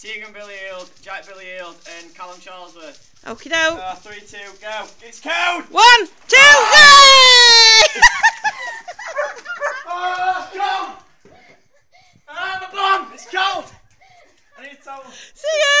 Tegan Billy Eales, Jack Billy Eales, and Callum Charlesworth. were. Okie doke. Uh, three, two, go. It's cold. One, two, ah! yay! oh, it's cold. Ah, the bomb. It's cold. I need a towel. See ya.